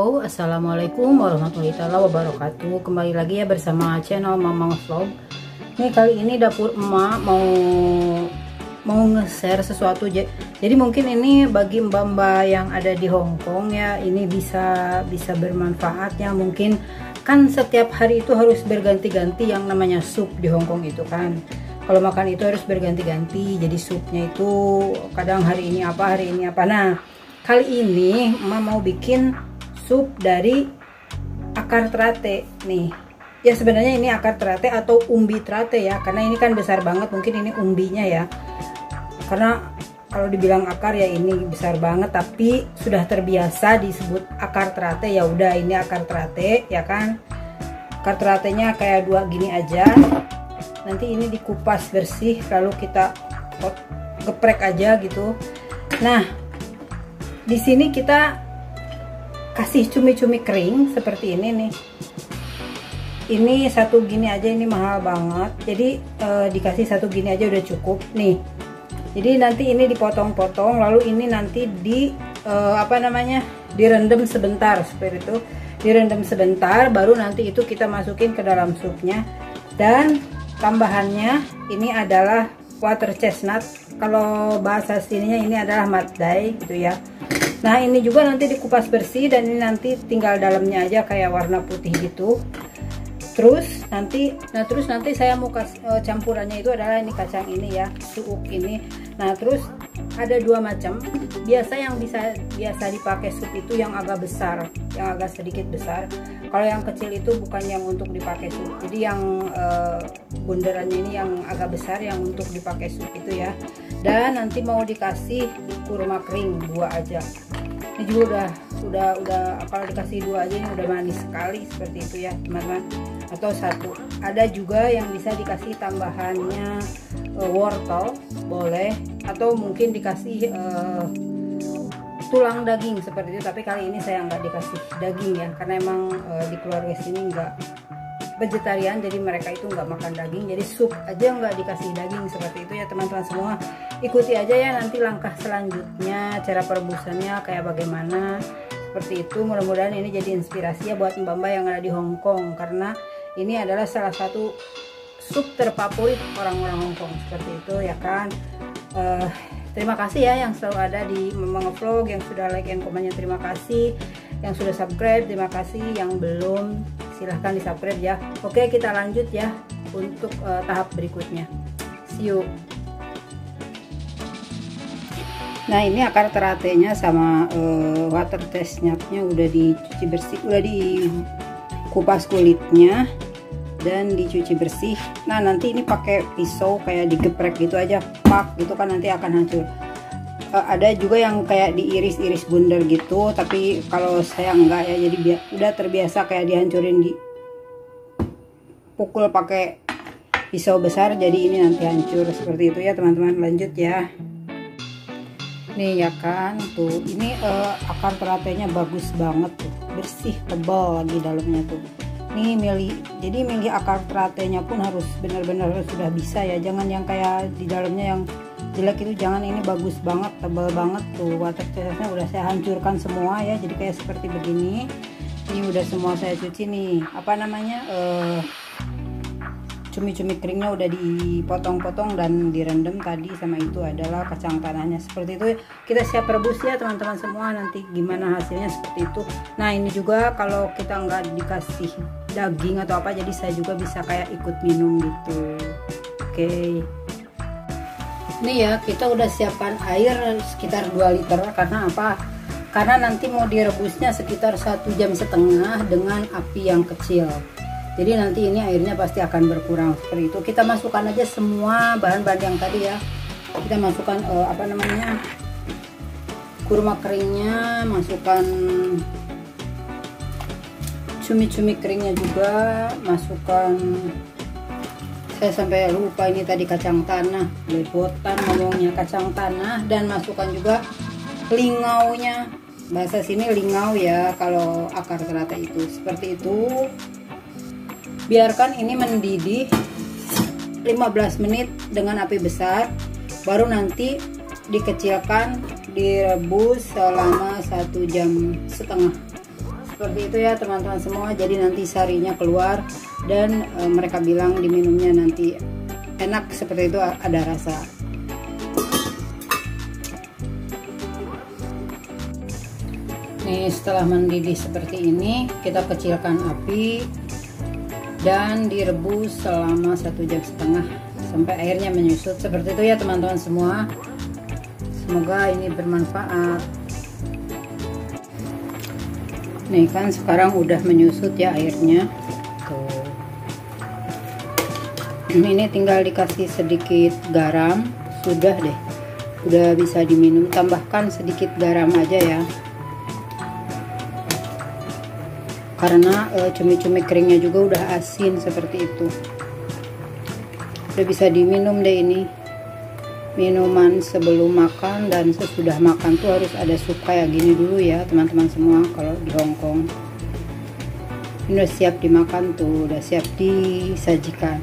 Halo, Assalamualaikum warahmatullahi wabarakatuh. Kembali lagi ya bersama channel Mamang Vlog. Ini kali ini dapur emak mau mau nge-share sesuatu. Jadi mungkin ini bagi mbak-mbak yang ada di Hong Kong ya Ini bisa bisa bermanfaat ya. Mungkin kan setiap hari itu harus berganti-ganti yang namanya sup di Hong Kong itu kan. Kalau makan itu harus berganti-ganti jadi supnya itu kadang hari ini apa hari ini apa. Nah kali ini emak mau bikin sup dari akar terate nih. Ya sebenarnya ini akar terate atau umbi terate ya karena ini kan besar banget mungkin ini umbinya ya. Karena kalau dibilang akar ya ini besar banget tapi sudah terbiasa disebut akar terate. Ya udah ini akar terate ya kan? Akar teratenya kayak dua gini aja. Nanti ini dikupas bersih lalu kita geprek aja gitu. Nah di sini kita kasih cumi-cumi kering seperti ini nih. Ini satu gini aja ini mahal banget. Jadi e, dikasih satu gini aja udah cukup nih. Jadi nanti ini dipotong-potong lalu ini nanti di e, apa namanya direndam sebentar seperti itu direndam sebentar baru nanti itu kita masukin ke dalam supnya. Dan tambahannya ini adalah water chestnut. Kalau bahasa sininya ini adalah matday gitu ya nah ini juga nanti dikupas bersih dan ini nanti tinggal dalamnya aja kayak warna putih gitu. Terus nanti nah terus nanti saya mau kasih uh, campurannya itu adalah ini kacang ini ya suuk ini. Nah terus ada dua macam. Biasa yang bisa biasa dipakai sup itu yang agak besar yang agak sedikit besar. Kalau yang kecil itu bukan yang untuk dipakai sup. Jadi yang uh, bundarannya ini yang agak besar yang untuk dipakai sup itu ya. Dan nanti mau dikasih kurma kering dua aja ini juga udah udah udah kalau dikasih dua aja ini udah manis sekali seperti itu ya teman-teman. Atau satu. Ada juga yang bisa dikasih tambahannya uh, wortel boleh. Atau mungkin dikasih uh, tulang daging seperti itu. Tapi kali ini saya nggak dikasih daging ya karena emang uh, di keluarga sini nggak vegetarian jadi mereka itu nggak makan daging jadi sup aja nggak dikasih daging seperti itu ya teman-teman semua. Ikuti aja ya nanti langkah selanjutnya cara perebusannya kayak bagaimana seperti itu. Mudah-mudahan ini jadi inspirasi ya buat mbak-mbak yang ada di Hong Kong karena ini adalah salah satu sup terfavorit orang-orang Hong Kong seperti itu ya kan. Uh, terima kasih ya yang selalu ada di Memang Vlog yang sudah like and komennya terima kasih. Yang sudah subscribe terima kasih. Yang belum silahkan di subscribe ya. Oke kita lanjut ya untuk uh, tahap berikutnya. See you. Nah ini akar teratenya sama uh, water testnya udah dicuci bersih udah dikupas kulitnya dan dicuci bersih. Nah nanti ini pakai pisau kayak digeprek gitu aja pak gitu kan nanti akan hancur uh, ada juga yang kayak diiris-iris bundar gitu tapi kalau saya enggak ya jadi udah terbiasa kayak dihancurin di pukul pakai pisau besar jadi ini nanti hancur. Seperti itu ya teman-teman. Lanjut ya. Nih ya kan tuh. Ini uh, akar teratenya bagus banget tuh. Bersih tebal lagi dalamnya tuh. Nih milih jadi milih akar teratenya pun harus benar-benar sudah bisa ya. Jangan yang kayak di dalamnya yang jelek itu jangan ini bagus banget tebal banget tuh. Water chestnya udah saya hancurkan semua ya jadi kayak seperti begini. Ini udah semua saya cuci nih. Apa namanya uh, cumi-cumi keringnya udah dipotong-potong dan direndam tadi sama itu adalah kacang tanahnya. Seperti itu. Kita siap rebus ya teman-teman semua. Nanti gimana hasilnya seperti itu. Nah ini juga kalau kita nggak dikasih daging atau apa jadi saya juga bisa kayak ikut minum gitu. Oke. okay ini ya kita udah siapkan air sekitar 2 liter. Karena apa? Karena nanti mau direbusnya sekitar satu jam setengah dengan api yang kecil. Jadi nanti ini airnya pasti akan berkurang. Seperti itu. Kita masukkan aja semua bahan-bahan yang tadi ya. Kita masukkan uh, apa namanya kurma keringnya masukkan cumi-cumi keringnya juga masukkan saya sampai lupa ini tadi kacang tanah. Lepotan ngomongnya kacang tanah dan masukkan juga lingaunya. Bahasa sini lingau ya kalau akar terata itu. Seperti itu. Biarkan ini mendidih 15 menit dengan api besar baru nanti dikecilkan direbus selama satu jam setengah. Seperti itu ya teman-teman semua. Jadi nanti sarinya keluar dan e, mereka bilang diminumnya nanti enak seperti itu ada rasa. Nih setelah mendidih seperti ini kita kecilkan api dan direbus selama satu jam setengah sampai airnya menyusut. Seperti itu ya teman-teman semua. Semoga ini bermanfaat. Nih kan sekarang udah menyusut ya airnya ini tinggal dikasih sedikit garam. Sudah deh. Udah bisa diminum. Tambahkan sedikit garam aja ya. Karena e, cumi-cumi keringnya juga udah asin seperti itu. Udah bisa diminum deh ini. Minuman sebelum makan dan sesudah makan tuh harus ada sup kayak gini dulu ya teman-teman semua kalau di Hongkong ini udah siap dimakan tuh udah siap disajikan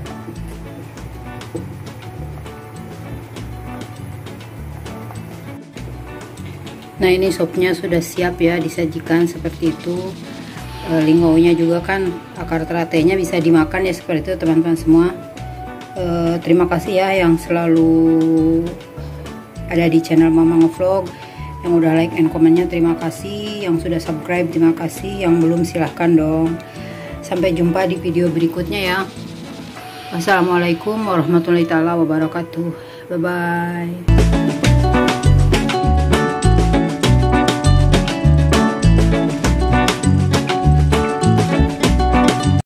nah ini sopnya sudah siap ya disajikan seperti itu. E, lingaunya juga kan akar teratenya bisa dimakan ya seperti itu teman-teman semua. Uh, terima kasih ya yang selalu ada di channel Mama Ngevlog. Yang udah like and komennya terima kasih. Yang sudah subscribe terima kasih. Yang belum silahkan dong. Sampai jumpa di video berikutnya ya. Assalamualaikum warahmatullahi wabarakatuh. Bye bye